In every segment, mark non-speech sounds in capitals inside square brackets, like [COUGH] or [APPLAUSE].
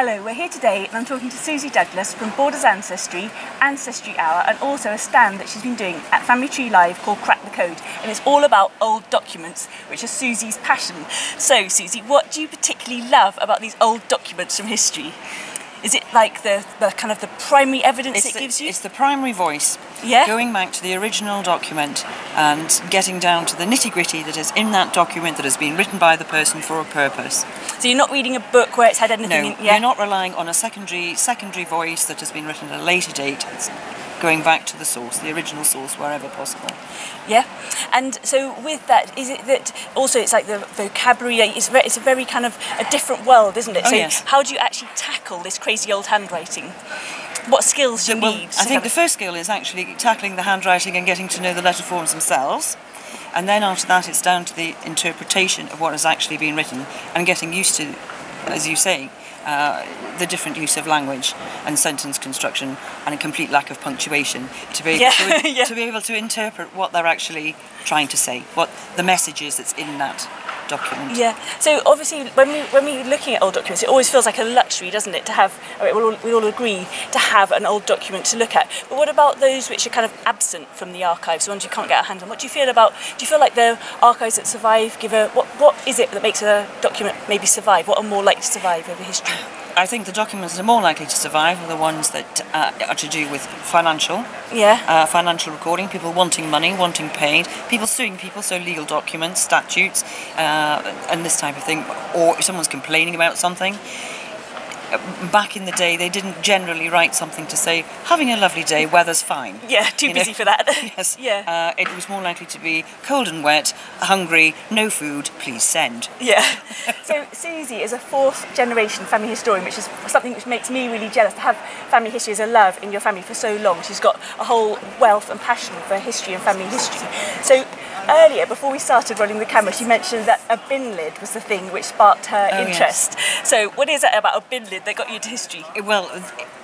Hello, we're here today and I'm talking to Susie Douglas from Borders Ancestry, Ancestry Hour, and also a stand that she's been doing at Family Tree Live called Crack the Code. And it's all about old documents, which are Susie's passion. So, Susie, what do you particularly love about these old documents from history? Is it like the, the kind of the primary evidence It's it the, gives you? it's the primary voice. Yeah. Going back to the original document and getting down to the nitty gritty that is in that document that has been written by the person for a purpose. So you're not reading a book where it's had anything No, in yeah? you're not relying on a secondary secondary voice that has been written at a later date. It's going back to the source, the original source, wherever possible. Yeah, and so with that, is it that also it's like the vocabulary? It's very, it's a very kind of a different world, isn't it? Oh, so yes. how do you actually tackle this crazy old handwriting? What skills do you Well, need? I think the first skill is actually tackling the handwriting and getting to know the letter forms themselves. And then after that, it's down to the interpretation of what has actually been written and getting used to, as you say, uh, the different use of language and sentence construction and a complete lack of punctuation to be Yeah, to, [LAUGHS] yeah. to be able to interpret what they're actually trying to say, what the message is that's in that document. Yeah. So obviously, when we when we're looking at old documents, it always feels like a luxury, doesn't it, to have? We all, we all agree to have an old document to look at. But what about those which are kind of absent from the archives, the ones you can't get a hand on? What do you feel about? Do you feel like the archives that survive give a what? What is it that makes a document maybe survive? What are more likely to survive over history? I think the documents that are more likely to survive are the ones that uh, are to do with financial, Yeah. uh, financial recording, people wanting money, wanting paid, people suing people, so legal documents, statutes, uh, and this type of thing, or if someone's complaining about something. Uh, Back in the day, they didn't generally write something to say, having a lovely day, [LAUGHS] weather's fine. Yeah, too You know? busy for that. [LAUGHS] Yes. [LAUGHS] Yeah. Uh, it was more likely to be cold and wet, hungry, no food, please send. Yeah. So Susie is a fourth generation family historian, which is something which makes me really jealous to have family history as a love in your family for so long. She's got a whole wealth and passion for history and family history. So earlier, before we started rolling the camera, she mentioned that a bin lid was the thing which sparked her Oh, yes. interest. So what is it about a bin lid that got you to history? Well,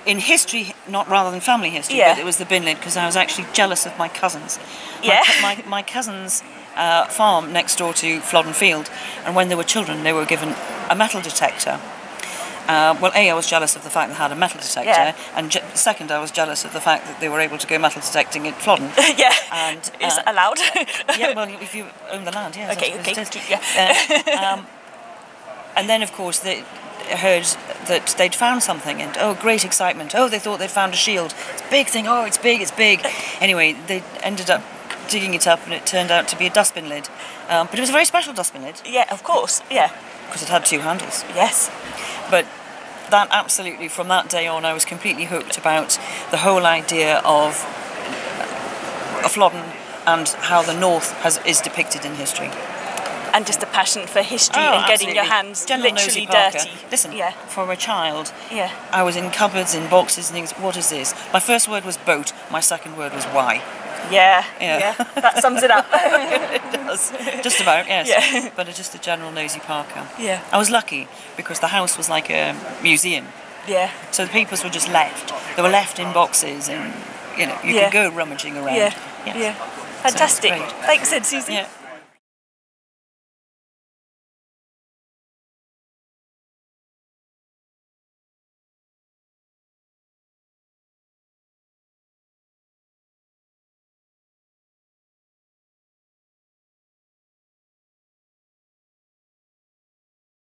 in history, not rather than family history, Yeah. but it was the bin lid because I was actually jealous of my cousins. My Yeah. cou- My, my, cousins' uh, farm next door to Flodden Field, and when they were children, they were given a metal detector. Uh, well, A, I was jealous of the fact they had a metal detector, Yeah. and second, I was jealous of the fact that they were able to go metal detecting at Flodden. [LAUGHS] yeah. And, is uh, it allowed? [LAUGHS] yeah, well, if you own the land, yes. Okay, okay. Yeah. Uh, [LAUGHS] um, and then, of course, they heard that they'd found something, and oh, great excitement! Oh, they thought they'd found a shield. It's a big thing. Oh, it's big. It's big. Anyway, they ended up digging it up, and it turned out to be a dustbin lid. Um, but it was a very special dustbin lid yeah, of course. Yeah. because it had two handles. Yes. But that absolutely, from that day on, I was completely hooked about the whole idea of of Flodden and how the North has is depicted in history. And just a passion for history Oh, and getting your hands General literally dirty. Listen, Yeah. for a child, Yeah. I was in cupboards, in boxes, and things. What is this? My first word was boat. My second word was why. Yeah, Yeah. yeah, [LAUGHS] that sums it up. it does, Just about, [LAUGHS] yes. Yeah. But it's just a general nosy Parker. Yeah. I was lucky because the house was like a museum. yeah, So the papers were just left. They were left in boxes, and you know you Yeah. could go rummaging around. yeah, Yes. yeah. Fantastic. great. Thanks, Ed Susie. Yeah.